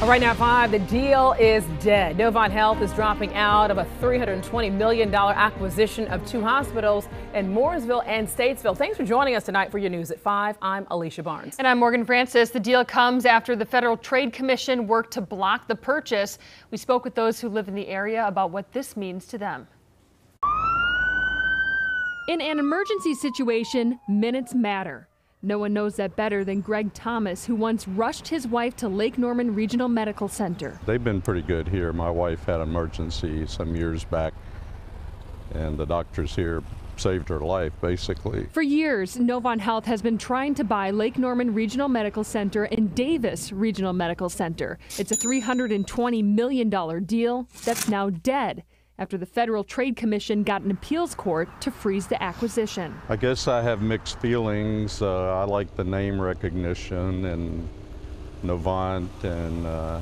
Right now, five, the deal is dead. Novant Health is dropping out of a $320 million acquisition of two hospitals in Mooresville and Statesville. Thanks for joining us tonight for your news at 5. I'm Alicia Barnes. And I'm Morgan Francis. The deal comes after the Federal Trade Commission worked to block the purchase. We spoke with those who live in the area about what this means to them. In an emergency situation, minutes matter. No one knows that better than Greg Thomas, who once rushed his wife to Lake Norman Regional Medical Center. They've been pretty good here. My wife had an emergency some years back, and the doctors here saved her life, basically. For years, Novant Health has been trying to buy Lake Norman Regional Medical Center and Davis Regional Medical Center. It's a $320 million deal that's now dead after the Federal Trade Commission got an appeals court to freeze the acquisition. I guess I have mixed feelings. Uh, I like the name recognition and Novant, and uh,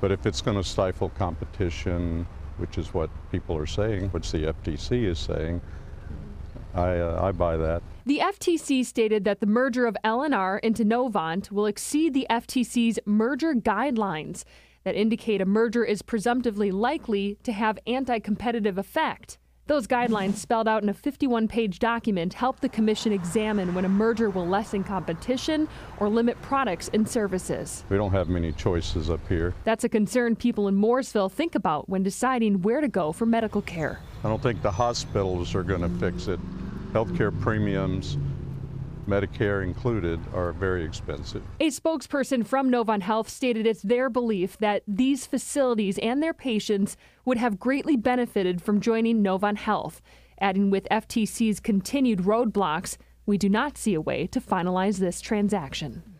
but if it's going to stifle competition, which is what people are saying, which the FTC is saying, I, uh, I buy that. The FTC stated that the merger of LNR into Novant will exceed the FTC's merger guidelines that indicate a merger is presumptively likely to have anti competitive effect. Those guidelines, spelled out in a 51 page document, help the Commission examine when a merger will lessen competition or limit products and services. We don't have many choices up here. That's a concern people in Mooresville think about when deciding where to go for medical care. I don't think the hospitals are going to fix it. Healthcare premiums Medicare included, are very expensive. A spokesperson from Novant Health stated it's their belief that these facilities and their patients would have greatly benefited from joining Novant Health, adding with FTC's continued roadblocks, we do not see a way to finalize this transaction.